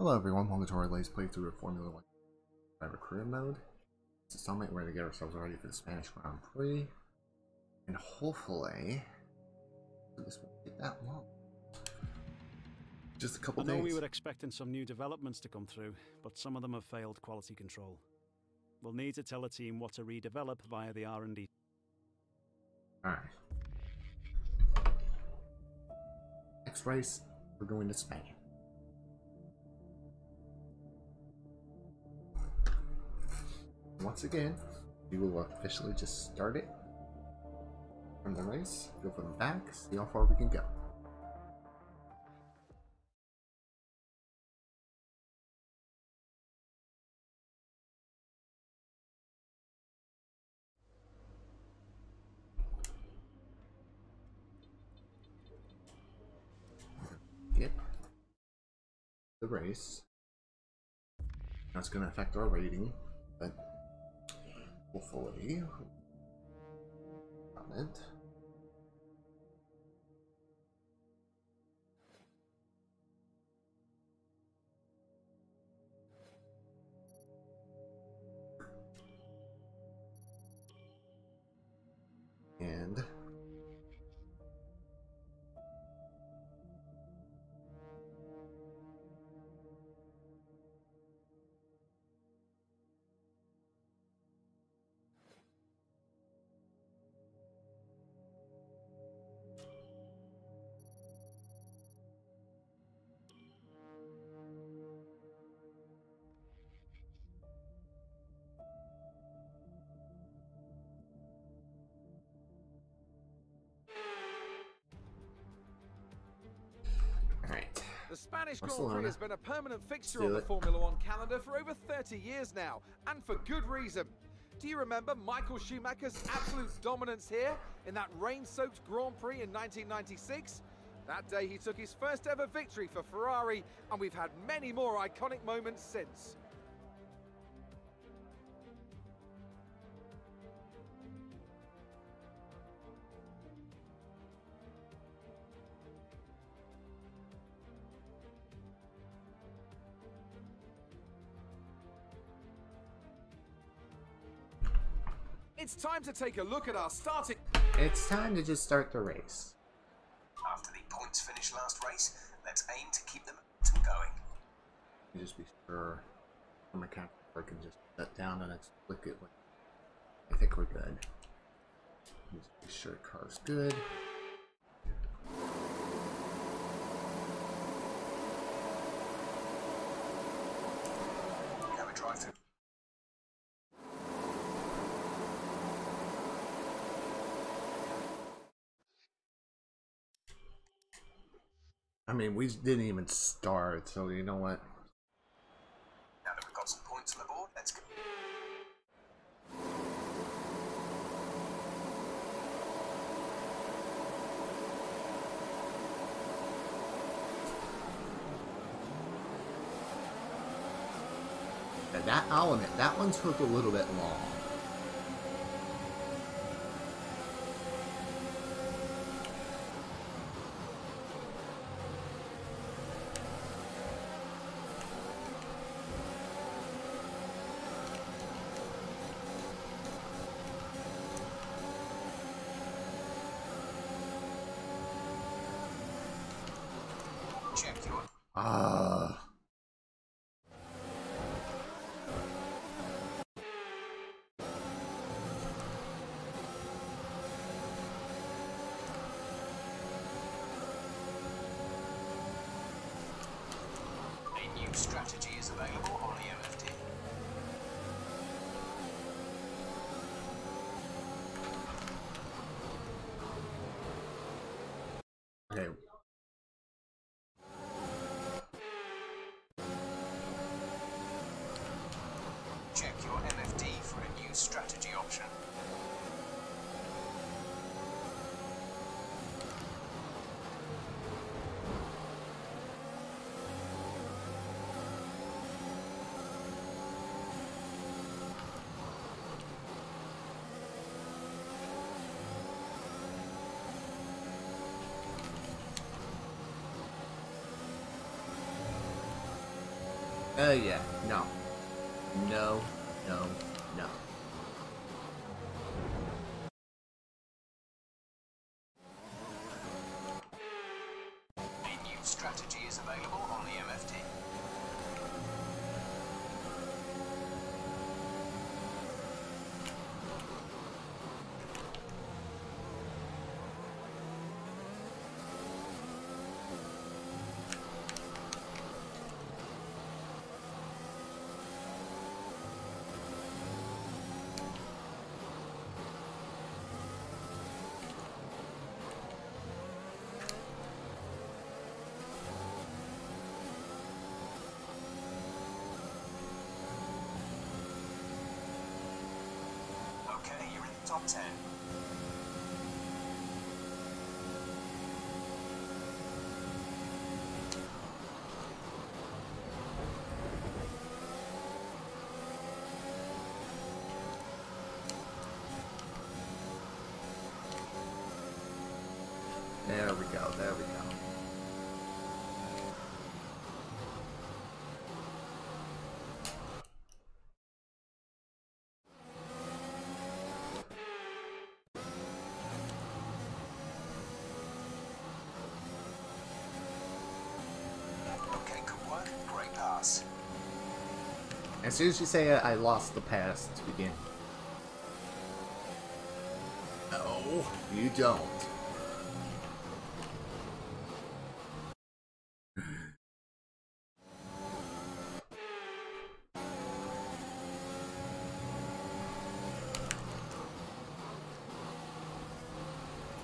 Hello everyone, welcome to our latest playthrough of Formula One Driver Career Mode. It's a summit, we're going to get ourselves ready for the Spanish Grand Prix. And hopefully, this won't take that long. Just a couple I know days. we were expecting some new developments to come through, but some of them have failed quality control. We'll need to tell a team what to redevelop via the R&D. Alright. Next race, we're going to Spain. Once again, we will officially just start it from the race, go from the back, see how far we can go. Get the race. That's going to affect our rating, but hopefully on it. And The Spanish Grand Prix has been a permanent fixture on the. Formula One calendar for over 30 years now, and for good reason. Do you remember Michael Schumacher's absolute dominance here in that rain-soaked Grand Prix in 1996? That day he took his first ever victory for Ferrari, and we've had many more iconic moments since. It's time to take a look at our starting... It's time to just start the race. After the points finish last race, let's aim to keep the momentum going. Just be sure my camera can just set down and it's click it. I think we're good. Just be sure car's good. Camera drive through. I mean, we didn't even start, so you know what? Now that we've got some points on the board, let's go. That element, that one took a little bit long. Uh, yeah, no. No, no, no. A new strategy is available on the MFD. You're in good work. Great pass. As soon as you say it, I lost the pass to begin. No, you don't.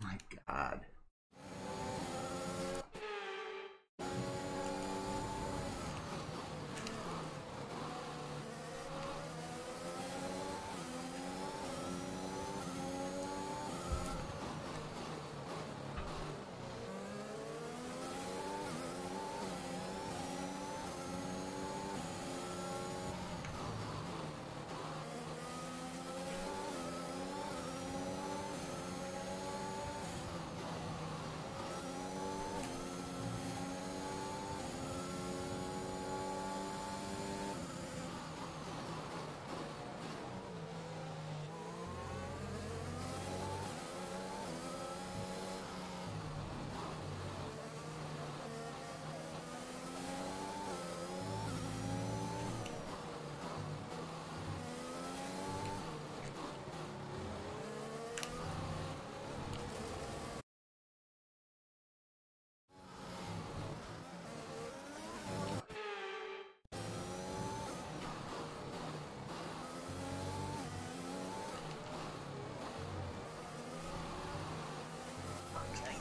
My god.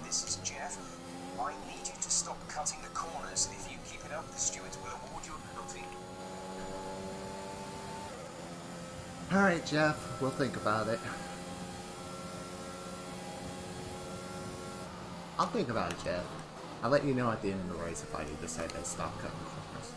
Is Jeff. I need you to stop cutting the corners. If you keep it up, the stewards will award you a penalty. Alright, Jeff, we'll think about it. I'll think about it, Jeff. I'll let you know at the end of the race if I decide to stop cutting corners.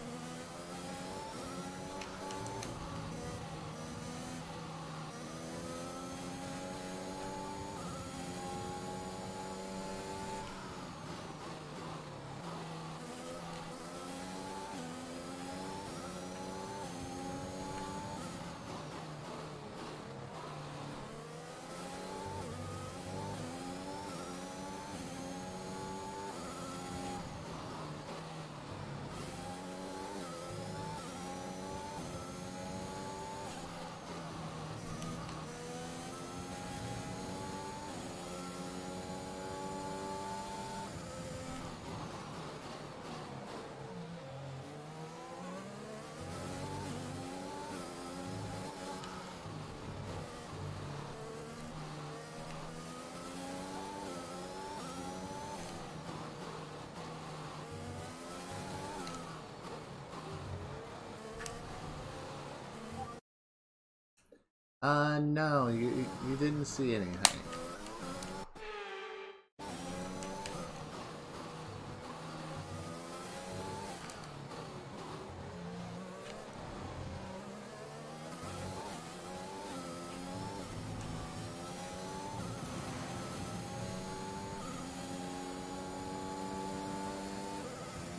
Uh, no, you, you didn't see anything.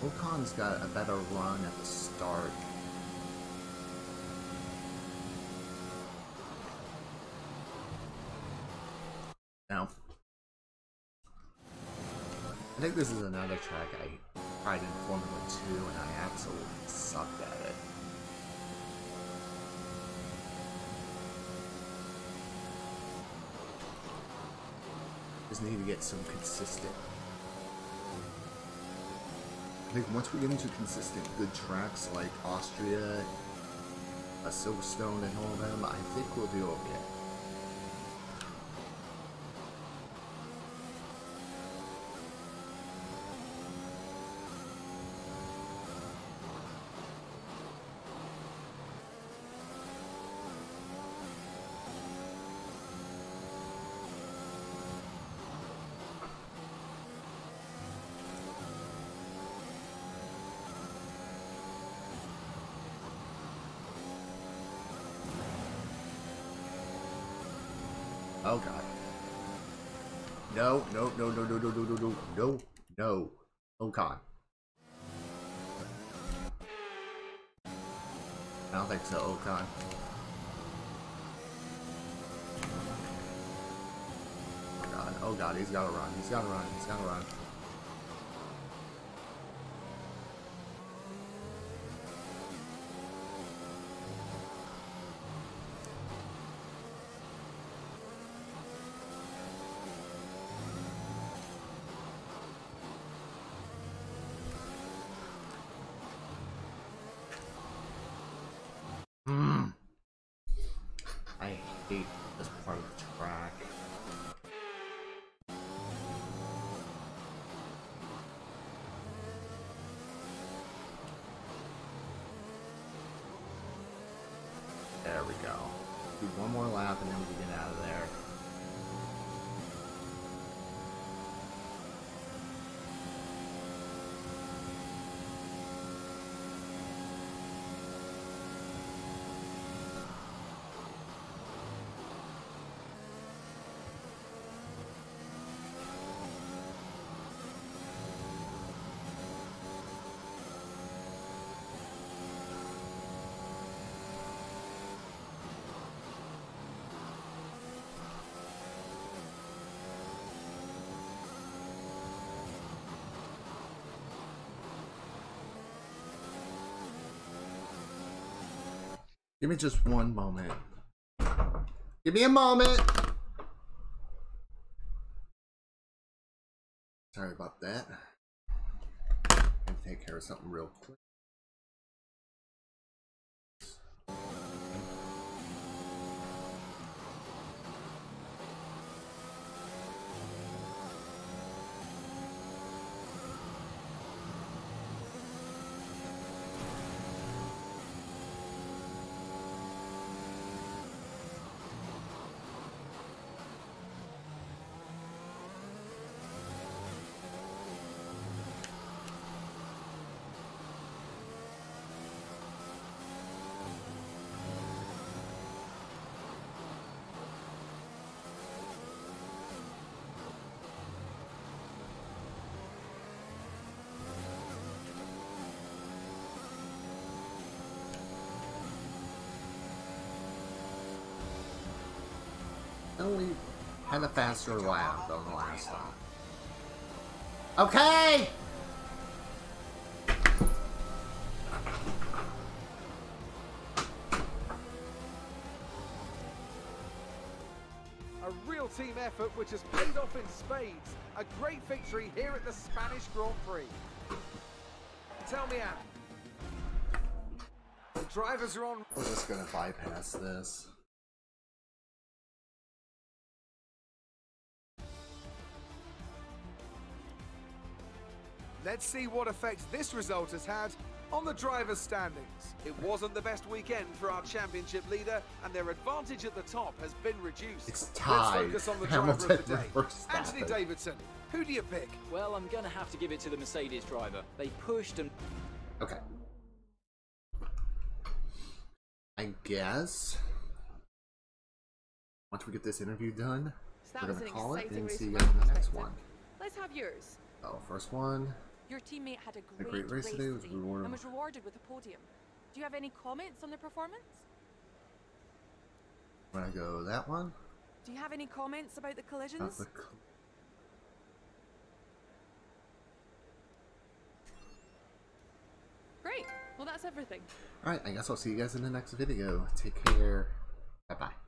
Ocon's got a better run at the start think this is another track I tried in Formula 2 and I absolutely sucked at it. Just need to get some consistent. I think once we get into consistent good tracks like Austria, uh, Silverstone, and all them, I think we'll do okay. Oh god. No, no, no, no, no, no, no, no, no, no, no. Oh god. I don't think so, oh god. Oh god, oh god, he's gotta run, he's gotta run, he's gotta run. I hate this part of the track. There we go. Do one more lap and then we can get out of there. Give me just one moment. Give me a moment. Sorry about that. And take care of something real quick. Only had a faster lap than the last time. Okay! A real team effort which has paid off in spades. A great victory here at the Spanish Grand Prix. Tell me, Anne. The drivers are on. We're just gonna bypass this. Let's see what effect this result has had on the drivers' standings. It wasn't the best weekend for our championship leader, and their advantage at the top has been reduced. It's tied. Let's focus on the Hamilton driver of the day. Anthony Davidson. Who do you pick? Well, I'm gonna have to give it to the Mercedes driver. They pushed and Okay. I guess once we get this interview done, So we're gonna call it and see you my guys in the next one. Let's have yours. Oh, first one. Your teammate had a great, a great race, race today, was and was rewarded with a podium. Do you have any comments on the performance? Want to go that one? Do you have any comments about the collisions? The co Great. Well, that's everything. All right. I guess I'll see you guys in the next video. Take care. Bye bye.